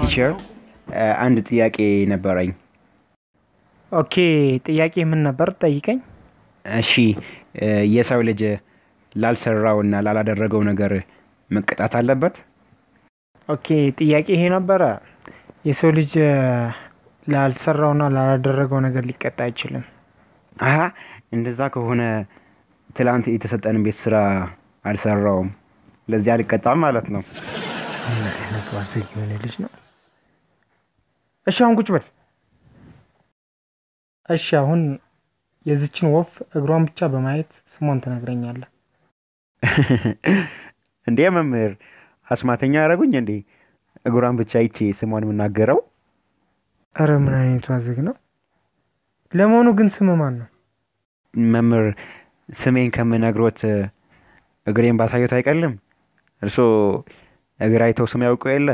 teacher አንድ ጥያቄ ነበረኝ። okay ጥያቄ ምን ነበር? ጠይቀኝ። እሺ የሰው ልጅ ላልሰራው እና ላላደረገው ነገር መቀጣት አለበት? okay ጥያቄ ይሄ ነበረ። የሰው ልጅ ላልሰራውና ላላደረገው ነገር ሊቀጣ አይችልም። አሀ እንደዛ ከሆነ ትላንት የተሰጠንን ቤት ስራ አልሰራውም፣ ለዚህ አልቀጣም ማለት ነው። የሆነ ልጅ ነው። እሺ አሁን ቁጭ በል። እሺ አሁን የዚችን ወፍ እግሯን ብቻ በማየት ስሟን ትነግረኛለህ። እንዴ መምህር አስማተኛ ያደረጉኝ እንዴ? እግሯን ብቻ ይቼ ስሟን የምናገረው? እረ ምን አይነቱ ዋዘግ ነው። ለመሆኑ ግን ስም ማን ነው? መምህር ስሜን ከምነግሮት እግሬን ባሳየት አይቀልም? እርሶ እግር አይተው ስም ያውቁ የለ?